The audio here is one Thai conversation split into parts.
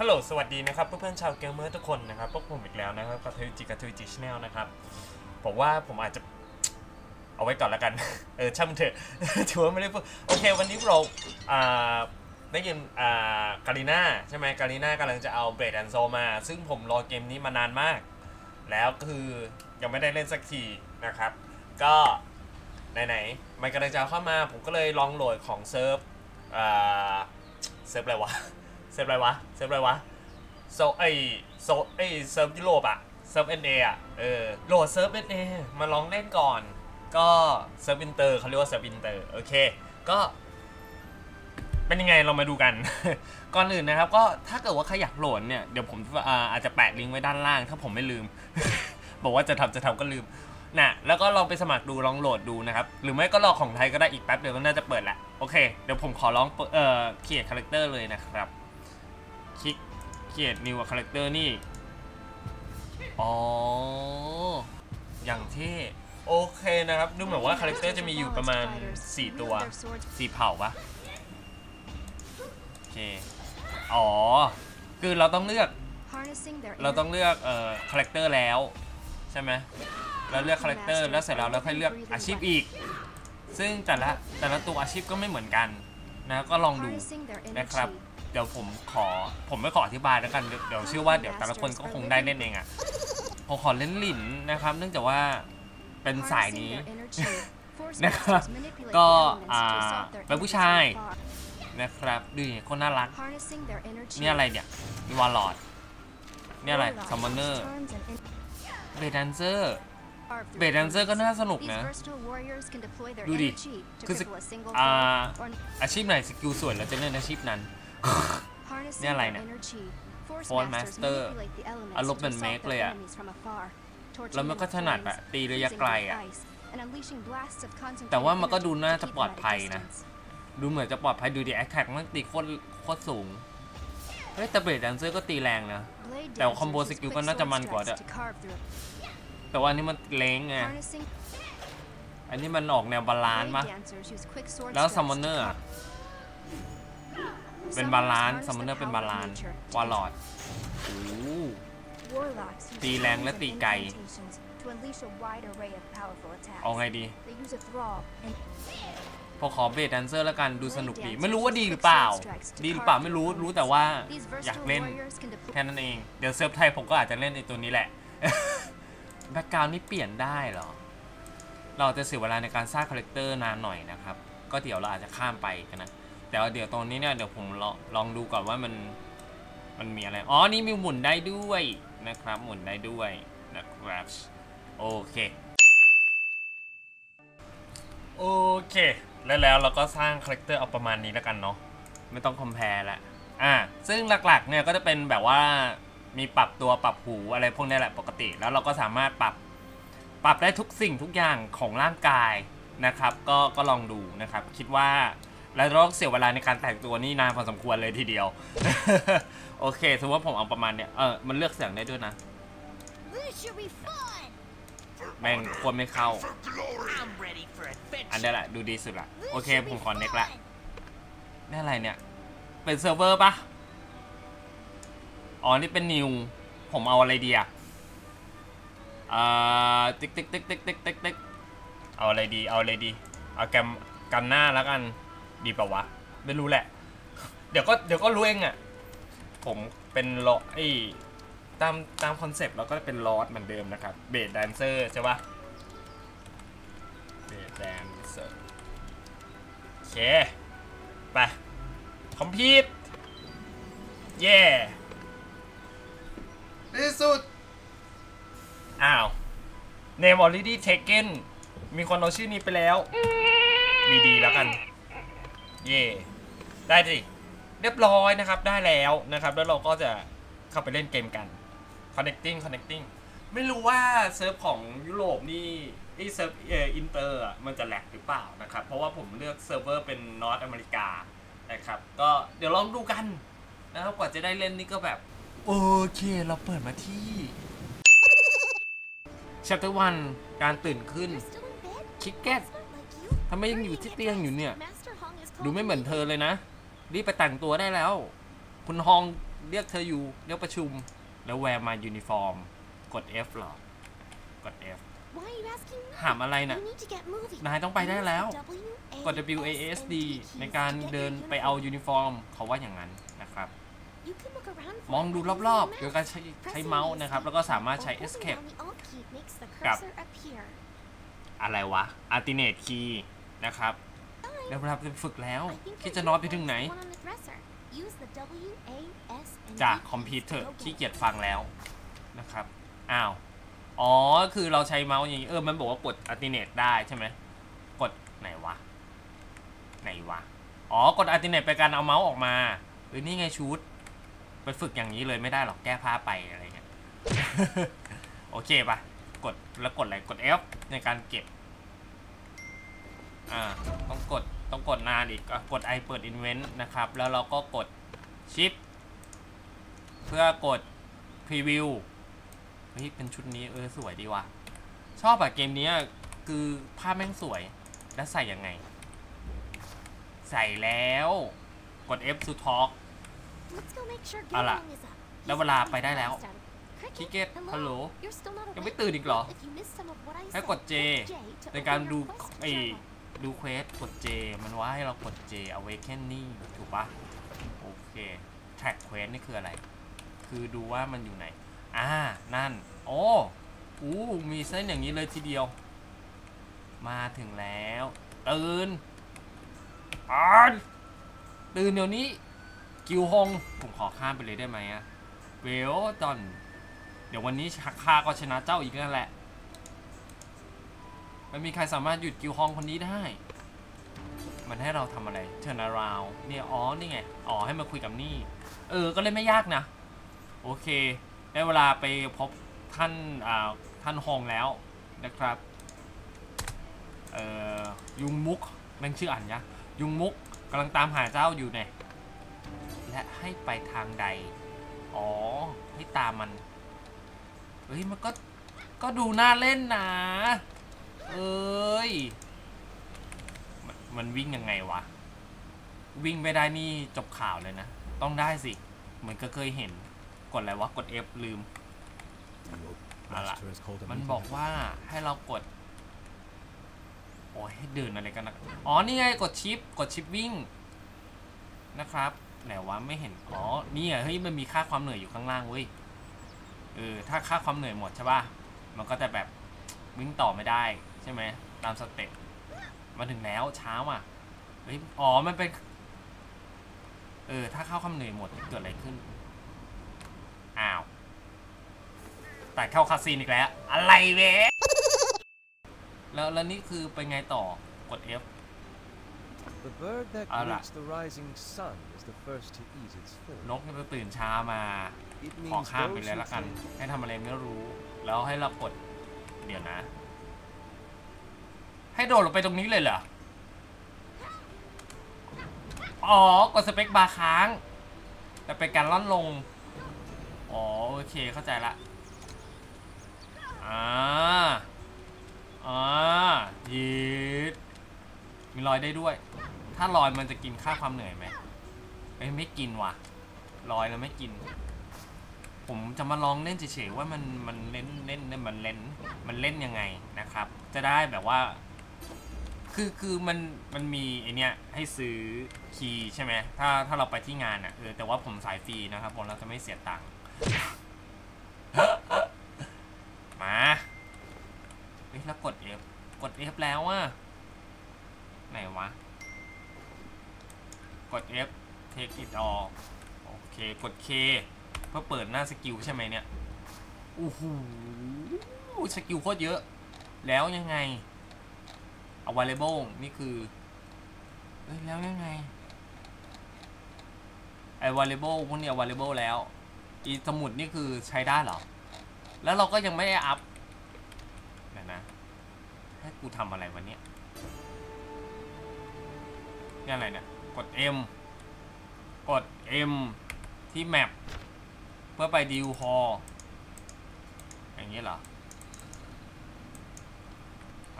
ฮัลโหล สวัสดีนะครับเพื่อนๆชาวเกมเมอร์ทุกคนนะครับพวกผมอีกแล้วนะครับกับทวิจิกับทวิจิ Channel นะครับผมว่าผมอาจจะเอาไว้ก่อนแล้วกัน เออช่างมันเถอะถือว่าไม่ได้พูดโอเค วันนี้เราอ่าได้ยินอ่า Garena ใช่ไหม Garena กำลังจะเอา Blade and Soul มา ซึ่งผมรอเกมนี้มานานมาก แล้วคือยังไม่ได้เล่นสักทีนะครับ ก็ไหนๆมันกำลังจะเอเข้ามา ผมก็เลยลองโหลดของเซิร์ฟอ่าเซิร์ฟอะไรวะ เซิร์ฟอะไรวะเซิร์ฟอะไรวะโซไอโซไอเซิร์ฟยุโรปอะเซิร์ฟ NA อะเออโหลดเซิร์ฟ NA มาลองเล่นก่อน ก็เซิร์ฟอินเตอร์เขาเรียกว่าเซิร์ฟอินเตอร์โอเคก็เป็นยังไงเรามาดูกัน ก่อนอื่นนะครับ ก็ถ้าเกิดว่าใครอยากโหลดเนี่ยเดี๋ยวผมอาอาจจะแปะลิงก์ไว้ด้านล่าง ถ้าผมไม่ลืม บอกว่าจะทำจะทำก็ลืมน่ะแล้วก็ลองไปสมัครดูลองโหลดดูนะครับ หรือไม่ก็รอของไทยก็ได้อีกแป๊บเดียวก็น่าจะเปิดแหละโอเค เดี๋ยวผมขอลองเอ่อเขียนคาแรคเตอร์เลยนะครับ คลิกเขียน new character นี่ อ๋อ อย่างที่โอเคนะครับ ดูเหมือนว่าคาแรคเตอร์จะมีอยู่ประมาณ 4 ตัว 4 เผ่าปะโอเค อ๋อ คือเราต้องเลือก เราต้องเลือกเอ่อคาแรคเตอร์แล้ว ใช่ไหมเราเลือกคาแรคเตอร์แล้วเสร็จแล้วเราค่อยเลือกอาชีพอีก ซึ่งแต่ละแต่ละตัวอาชีพก็ไม่เหมือนกันนะก็ลองดูนะครับ เดี๋ยวผมขอผมไม่ขออธิบายแล้วกันเดี๋ยวเดี๋ยวเชื่อว่าเดี๋ยวแต่ละคนก็คงได้เล่นเองอะผมขอเล่นหลินนะครับ เนื่องจากว่าเป็นสายนี้นะครับก็อ่าเป็นผู้ชายนะครับดูดิคนน่ารักนี่อะไรเนี่ยมี Warlock นี่อะไร Summoner Blade Dancer Blade Dancer ก็น่าสนุกนะ ดูดิ คือสกอ่าอาชีพไหนสกิลสวยเราจะเล่นอาชีพนั้น นี่อะไรเนี่ย Force Force Master Master อาอารรมมณ์ณ์เหมืเหอมืนอนเมเมกกเลเลยยอะอะแล้วมันก็ถนัดดอะอะตีระระยะยะไกลอะอะแต่แต่ว่าว่ามัมันก็ดูน่าน่าจะจะปลอดภัยนะ ดูเหมือนจะปลอดภัยดูดิ attack มันตีโคตรโคตรสูงเฮ้ยแต่ Blade Dancer ก็ตีแรงนะ แต่คอมโบสกิลก็น่าจะมันกว่าด้วยแต่ว่าอันนี้มัน range ไงอันนี้มันออกแนว balance ปะแล้ว Summoner เป็นนบาบาลาลานนซ์ซ์ซัซัมมมมออนนเนเนออร์ร์เป็เป็น balance Warlock โอ้ตีตีแรแรงและตีไกลเอาไงดีพอขออเบเบดดแดแดนนเซเซออร์ร์แล้แล้ววกักันดูสนุกดี ไม่ไม่รู้รู้ว่าว่าดีดีหหรืรืออเปเปล่าล่าดีดีหหรืรืออเปเปล่าล่าไม่ไม่รู้รู้รู้รู้แต่แต่ว่าว่าอยอายากกเล่เล่นนแค่นั้นเอง เดี๋ยวเซิร์ฟไทยผมก็อาจจะเล่นในตัวนี้แหละ background นี่เปลี่ยนได้เหรอ เราจะเสียเวลาในการสร้างคาแรคเตอร์นานหน่อยนะครับ ก็เดี๋ยวเราอาจจะข้ามไปกันนะ แต่ว่าเดี๋ยวตรงนี้เนี่ยเดี๋ยวผมลองลองดูก่อนว่ามันมันมีอะไรอ๋อนี่มีหมุนได้ด้วยนะครับหมุนได้ด้วยนะครับโอเคโอเคแล้วแล้วเราก็สร้างคาแรคเตอร์เอาประมาณนี้แล้วกันเนาะไม่ต้อง complex ละอ่าซึ่งหลักๆเนี่ยก็จะเป็นแบบว่ามีปรับตัวปรับหูอะไรพวกนี้แหละปกติ แล้วเราก็สามารถปรับปรับได้ทุกสิ่งทุกอย่างของร่างกายนะครับ ก็ก็ลองดูนะครับ คิดว่า แล้วเราเสียเวลาในการแต่งตัวนี่นานพอสมควรเลยทีเดียว โอเคสมมติว่าผมเอาประมาณเนี้ยเออมันเลือกเสียงได้ด้วยนะ แม่งควรไม่เข้า อันนี้แหละดูดีสุดละโอเคผมขอเน็กละนี่อะไรเนี่ย เป็นเซิร์ฟเวอร์ปะอ๋อ นี่เป็นนิว ผมเอาอะไรดีอะอ่าติ๊กติ๊กติ๊กติ๊กติ๊กติ๊กติ๊กเอาอะไรดี เอาอะไรดี เอาแกมกันหน้าแล้วกัน ดีเปล่าวะ ไม่รู้แหละ เดี๋ยวก็เดี๋ยวก็รู้เองอะผมเป็นลอไอ้ตามตามคอนเซปต์เราก็เป็นลอสเหมือนเดิมนะครับ Blade Dancer ใช่ปะ Blade Dancer โอเค ไป complete เย่ที่สุด อ้าว Name already taken มีคนเอาชื่อนี้ไปแล้ว มีดีแล้วกัน เย่ได้สิเรียบร้อยนะครับได้แล้วนะครับ แล้วเราก็จะเข้าไปเล่นเกมกัน connecting connecting ไม่รู้ว่าเซิร์ฟของยุโรปนี่ไอเซิร์ฟเอออินเตอร์อะมันจะ lag หรือเปล่านะครับ เพราะว่าผมเลือกเซิร์ฟเวอร์เป็น North America นะครับ ก็เดี๋ยวลองดูกันนะครับกว่าจะได้เล่นนี่ก็แบบ โอเคเราเปิดมาที่ chapter one การตื่นขึ้นชิคเก็ตทำไมยังอยู่ที่เตียงอยู่เนี่ย ดูดูไม่ไม่เหเหมืมืออนนเธเธออเลยนะ รีบไปแต่งตัวได้แล้ว คุณฮองเรียกเธออยู่ เรียกประชุม แล้วแวร์มายูนิฟอร์ม กด F เหรอ กด F Why are you asking me? ถามอะไรน่ะ You need to get moving. นายต้องไปได้แล้ว Use the กด W A S D ในการเดินไปเอายูนิฟอร์ม เขาว่าอย่างนั้นนะครับ You can look around for มอง it ดู by using รอบ the ๆโดย mouse. การใช้ใช้เมาส์นะครับ แล้วก็สามารถใช้ Or holding escape down the Alt key makes the กับ cursor appear. อะไรวะ alternate key นะครับ Fine. เดี๋ยวเราจะฝึกแล้ว I think คิด I จะนอนไป know ถึงไหน one on the dresser. Use the W A S and D จาก keys คอมพิวเตอร์ to go ขี้ get เกียจ it. ฟังแล้วนะครับ อ้าว อ๋อ คือเราใช้เมาส์อย่างนี้ เออ มันบอกว่ากด alternate ได้ใช่ไหม กดไหนวะ ไหนวะ อ๋อ กด alternate ไปการเอาเมาส์ออกมาเออนี่ไงชุดไปฝึกอย่างนี้เลยไม่ได้หรอกแก้ผ้าไปอะไรเงี้ย โอเคปะกดแล้วกดอะไร กด F ในการเก็บ อ่า ต้องกด ต้องกดนานอีกกด i เปิด invent นะครับ แล้วเราก็กด shift เพื่อกด preview เฮ้ยเป็นชุดนี้เออสวยดีว่ะ ชอบอะเกมนี้คือภาพแม่งสวยแล้วใส่ยังไง ใส่แล้วกด F to talk เอาล่ะ แล้วเวลาไปได้แล้วคิกเก็ตฮัลโหลยังไม่ตื่นอีกเหรอ ให้กด J ในการดูไอ ดู quest กด J มันว่าให้เรากด J awakening ถูกปะโอเค track quest นี่คืออะไร คือดูว่ามันอยู่ไหน อ่า นั่น โอ้อู้มีเส้นอย่างนี้เลยทีเดียว มาถึงแล้ว ตื่นอ่านตื่นเดี๋ยวนี้ กิวฮง ผมขอข้ามไปเลยได้ไหมอะเวลดอน เดี๋ยววันนี้ข้าก็ชนะเจ้าอีกนั่นแหละ ไม่มีใครสามารถหยุดกิวฮองคนนี้ได้ มันให้เราทำอะไร turn around เนี่ยอ๋อนี่ไงอ๋อให้มาคุยกับนี่ เออก็เลยไม่ยากนะ โอเค ได้เวลาไปพบท่านอ่าท่านฮองแล้วนะครับเอ่อยุงมุกแม่งชื่ออ่านยะยุงมุกกำลังตามหาเจ้าอยู่เนี่ยและให้ไปทางใด อ๋อ ให้ตามมัน เฮ้ย มันก็ ก็ดูน่าเล่นนะ เอ้ยมันมันวิ่งยังไงวะ วิ่งไม่ได้นี่จบข่าวเลยนะ ต้องได้สิ เหมือนก็เคยเห็น กดอะไรวะ กด F ลืม The old master has called a มันบอกว่าให้เรากด โอ้ยให้เดินอะไรกันนะ อ๋อ นี่ไง กดชิป กดชิปวิ่ง นะครับไหนวะไม่เห็น อ๋อ นี่อะเฮ้ย มันมีค่าความเหนื่อยอยู่ข้างล่างเว้ย เออ ถ้าค่าความเหนื่อยหมดใช่ป่ะ มันก็จะแบบวิ่งต่อไม่ได้ ช่ไหมตามสเต็ปมาถึงแล้วเช้าอะเฮ้ยอ๋อมันเป็น เออ ถ้าค่าความเหนื่อยหมดเกิดอะไรขึ้น อ้าวแต่เข้าคาซีนอีกแล้ว อะไรเว้ยแล้วแล้วนี่คือไปไงต่อกด F The bird that Ah, là. greets the rising sun is the first to eat its น fill. กมันจะตื่นเช้ามา It ขอ means ข้ามไป those เลย who ละกัน think ให้ทำอะไรไม่รู้ แล้วให้เรากด เดี๋ยวนะ ให้โดดลงไปตรงนี้เลยเหรอ อ๋อ กด space bar ค้าง แต่เป็นการร่อนลง อ๋อ โอเคเข้าใจละ อ่า อ่ายีดมีรอยได้ด้วย ถ้าลอยมันจะกินค่าความเหนื่อยไหมเอ้ยไม่กินว่ะลอยแล้วไม่กิน ผมจะมาลองเล่นเฉยๆว่ามันมันเล่นเล่นเล่นมันเล่นมันเล่นยังไงนะครับ จะได้แบบว่า คือคือมันมันมีไอเนี้ยให้ซื้อ key ใช่ไหมถ้าถ้าเราไปที่งานอะเออแต่ว่าผมสายฟรีนะครับผมเราจะไม่เสียตังค์มาเฮ้ยแล้วกด F กด F แล้วอะไหนวะ กด F take it all โอเคกด K เพื่อเปิดหน้าสกิลใช่ไหมเนี่ยโอ้โหสกิลโคตรเยอะ แล้วยังไง available นี่คือเอ้ยแล้วยังไง available พวกนี้ available แล้วอีสมุดนี่คือใช้ได้เหรอ แล้วเราก็ยังไม่ได้อัพเดี๋ยนะให้กูทำอะไรวันนี้นี่อะไรเนี่ย กด M กด M ที่ mapเพื่อไปดิวฮอลอย่างนี้เหรอ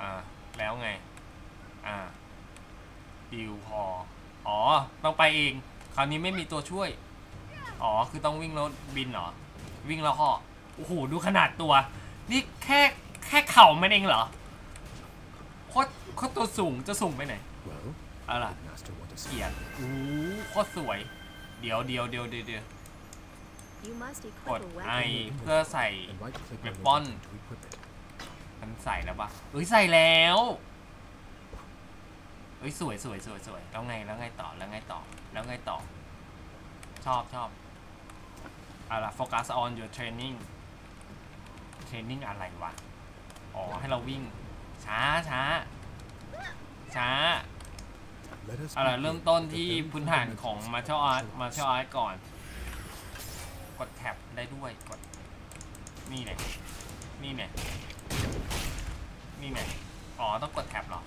อ่า แล้วไง อ่าดิวฮอลอ๋อ ต้องไปเอง คราวนี้ไม่มีตัวช่วย อ๋อ คือต้องวิ่งแล้วบินเหรอ วิ่งแล้วก็โอ้โห ดูขนาดตัว นี่แค่แค่เข่ามันเองเหรอ โคตรโคตรตัวสูง จะสูงไปไหน Well, อะไร did Master want to see เกียรติโอ้โหโคตรสวย เดี๋ยวเดี๋ยวเดี๋ยวเดี๋ยวเดี๋ยว You must กด equip a ไอ weapon. เพื่อใส่ and right click on the Weapon. weapon to equip it. มันใส่แล้วปะเอ้ยใส่แล้ว เอ้ยสวยสวยสวยสวยแล้วไงแล้วไงต่อแล้วไงต่อแล้วไงต่อ ชอบชอบเอาล่ะ focus on your training training อะไรวะ อ๋อ ให้เราวิ่ง ช้าช้าช้า Let us เอาล่ะ begin เริ่มต้น with the ที่ very พื้นฐานของ fundamentals of martial art martial martial arts. art ก่อน กดแท็บได้ด้วย กด นี่เนี่ยนี่เนี่ยนี่เนี่ยอ๋อ ต้องกดแท็บเหรอ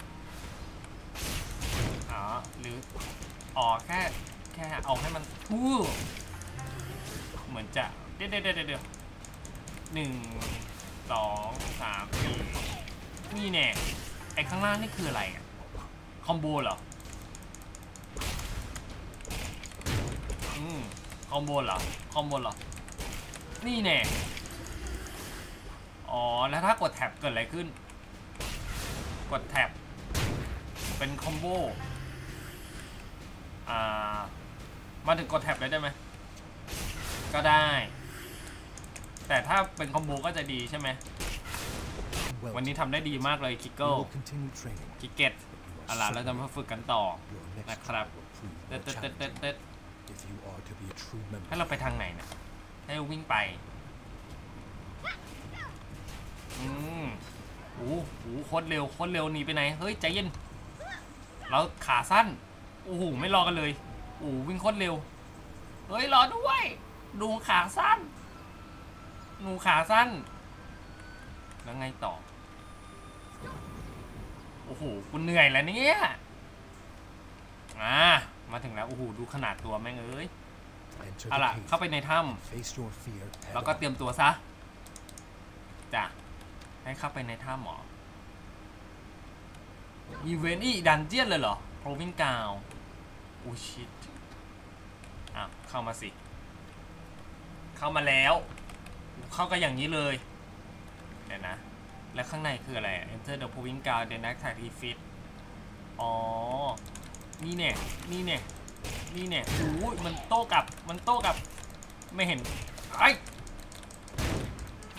อ๋อ หรือ อ๋อแค่แค่เอาให้มันทู่เหมือนจะเดี๋ยวเดี๋ยวเดี๋ยวหนึ่งสองสามสี่นี่แน่ไอ้ข้างล่างนี่คืออะไรอะคอมโบเหรออืมคอมโบเหรอคอมโบเหรอนี่แน่อ๋อแล้วถ้ากดแท็บเกิดอะไรขึ้น กดแท็บเป็นคอมโบ อ่ามาถึงกดแท็บเลยได้ไหมก็ได้ แต่ถ้าเป็นคอมโบก็จะดีใช่ไหม Well, วันนี้ทำได้ดีมากเลยคิก we เกิล will continue training. คิกเก็ต but you are เอาล่ะเราจะ certain มาฝึกกันต่อ your next นะครับ trial will prove เต็ด more เต็ดเต็ดเต็ด challenging เต็ด if you are to be a true member. ให้เราไปทางไหนเนี่ยให้เราวิ่งไปอืมโอ้โหโคตรเร็วโคตรเร็วหนีไปไหน เฮ้ย ใจเย็น เราขาสั้น โอ้โหไม่รอกันเลยโอ้โหวิ่งโคตรเร็ว เฮ้ยรอด้วยดูขาสั้น หนูขาสั้น แล้วไงต่อ โอ้โหกูเหนื่อยแล้วเนี่ยอ่ามาถึงแล้วโอ้โหดูขนาดตัวแม่งเอ้ย Enter เอา the ล่ะ cave เข้าไปในถ้ and face your fear ำ head แล้วก็ on. เตรียมตัวซะจ้ะให้เข้าไปในถ้ำหมออีเวนต์อีดันเจียนเลยเหรอโปรวิงกาวโอ้ชิตอะเข้ามาสิ เข้ามาแล้ว เข้ากันอย่างนี้เลยเดี๋ยวนะ แล้วข้างในคืออะไร Enter the Proving Ground the next tag refit อ๋อ นี่เนี่ย นี่เนี่ย นี่เนี่ยโอ้ยมันโต้กลับ มันโต้กลับ ไม่เห็น ไอ้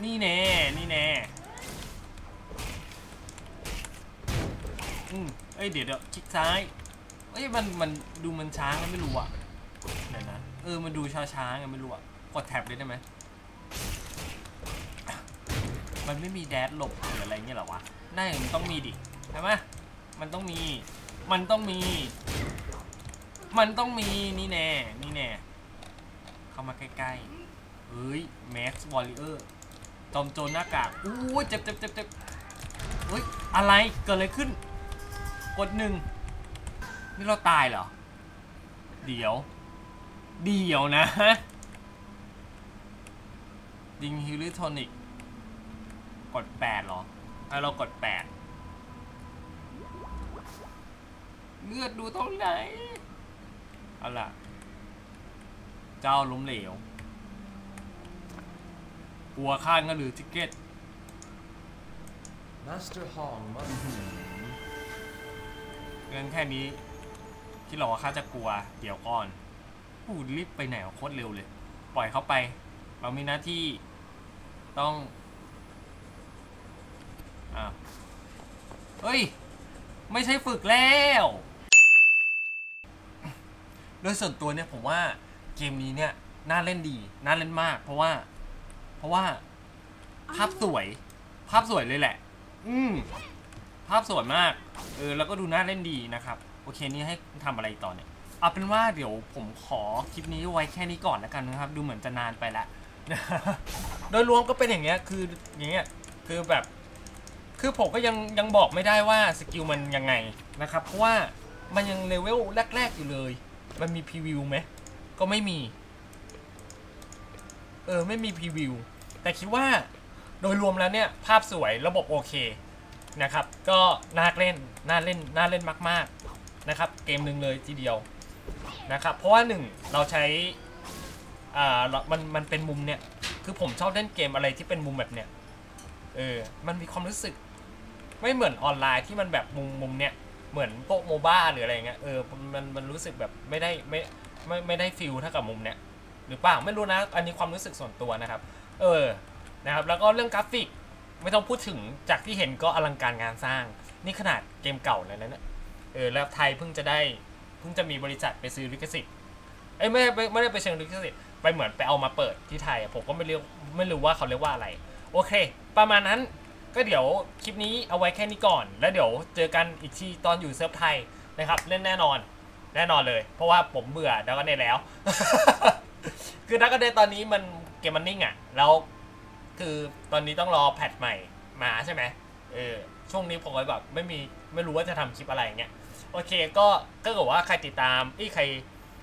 นี่แน่ นี่แน่ อืมเอ้ย เดี๋ยวเดี๋ยวคลิกซ้าย เอ้ยมันมันดูมันช้างไม่รู้อะเดี๋ยวนะเออมันดูช้าช้าไงไม่รู้อะกดแท็บเลยได้ไหมมันไม่มีแดดหลบหรืออะไรเงี้ยหรอวะน่าจะมันต้องมีดิใช่ไหมมันต้องมี มันต้องมี มันต้องมีนี่แน่นี่แน่เข้ามาใกล้ๆเฮ้ยแม็กซ์วอลเลอร์จอมโจรหน้ากากอู้เจ็บเจ็บเจ็บเจ็บเฮ้ยอะไรเกิดอะไรขึ้น กดหนึ่ง นี่เราตายเหรอ เดี๋ยว เดี๋ยวนะดิงฮิลิโทนิก กดแปดเหรอให้เรากดแปดเลือดดูตรงไหน เอาล่ะ เจ้าล้มเหลวหัวข้างก็หรือทิกเก็ต Master Hong must เรื่องแค่นี้ ที่เราว่าข้าจะกลัวเดี๋ยวก่อนพูดรีบไปไหนโคตรเร็วเลย ปล่อยเขาไป เรามีหน้าที่ต้องอ่าเฮ้ย ไม่ใช่ฝึกแล้ว โดยส่วนตัวเนี่ยผมว่าเกมนี้เนี่ยน่าเล่นดี น่าเล่นมาก เพราะว่า เพราะว่า ภาพสวย ภาพสวยเลยแหละ อืมภาพสวยมาก เออ แล้วก็ดูน่าเล่นดีนะครับ เคนี่ให้ทำอะไรต่อเนี่ยเอาเป็นว่าเดี๋ยวผมขอคลิปนี้ไว้แค่นี้ก่อนแล้วกันนะครับ ดูเหมือนจะนานไปแล้วโดยรวมก็เป็นอย่างเงี้ยคืออย่างเงี้ยคือแบบ คือผมก็ยังยังบอกไม่ได้ว่าสกิลมันยังไงนะครับเพราะว่ามันยังเลเวลแรก ๆ อยู่เลย มันมีพรีวิวไหมก็ไม่มี เออไม่มีพรีวิวแต่คิดว่าโดยรวมแล้วเนี่ย ภาพสวยระบบโอเคนะครับ ก็น่าเล่นน่าเล่นน่าเล่นมาก ๆ นะครับเกมหนึ่งเลยทีเดียวนะครับเพราะว่าหนึ่งเราใช้อ่ามันมันเป็นมุมเนี่ยคือผมชอบเล่นเกมอะไรที่เป็นมุมแบบเนี้ยเออมันมีความรู้สึก ไม่เหมือนออนไลน์ที่มันแบบมุมมุมเนี้ยเหมือนพวก MOBA หรืออะไรเงี้ยเออมันมันรู้สึกแบบไม่ได้ไม่ไม่ไม่ได้ feel เท่ากับมุมเนี้ยหรือเปล่าไม่รู้นะอันนี้ความรู้สึกส่วนตัวนะครับ เออนะครับแล้วก็เรื่องกราฟิกไม่ต้องพูดถึงจากที่เห็นก็อลังการงานสร้าง นี่ขนาดเกมเก่าเลยนะเนี่ย เออแล้วไทยเพิ่งจะได้เพิ่งจะมีบริษัทไปซื้อลิขสิทธิ์เอ้ยไม่ไม่ไม่ได้ไปเชิงลิขสิทธิ์ไปเหมือนไปเอามาเปิดที่ไทยผมก็ไม่เรียกไม่รู้ว่าเขาเรียกว่าอะไร โอเค ประมาณนั้นก็เดี๋ยวคลิปนี้เอาไว้แค่นี้ก่อน แล้วเดี๋ยวเจอกันอีกทีตอนอยู่เซิร์ฟไทยนะครับเล่นแน่นอนแน่นอนเลย เพราะว่าผมเบื่อ Dragon Nest แล้ว คือ Dragon Nest ตอนนี้มันเกมมันนิ่งอะ แล้วคือตอนนี้ต้องรอ patch ใหม่มาใช่ไหมเออช่วงนี้ผมก็แบบไม่มีไม่รู้ว่าจะทำคลิปอะไรเงี้ย โอเคก็ก็ถือว่าใครติดตามอีใคร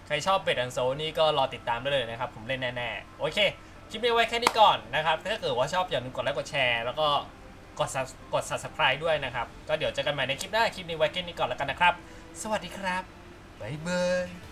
ใครชอบเบดอันโซนี่ก็รอติดตามได้เลยนะครับ ผมเล่นแน่ๆ โอเค คลิปนี้ไว้แค่นี้ก่อนนะครับ ถ้าเกิดว่าชอบอย่าลืมกดไลค์กดแชร์แล้วก็กดกด subscribe ด้วยนะครับ ก็เดี๋ยวเจอกันใหม่ในคลิปหน้า คลิปนี้ไว้แค่นี้ก่อนแล้วกันนะครับ สวัสดีครับ บ๊ายบาย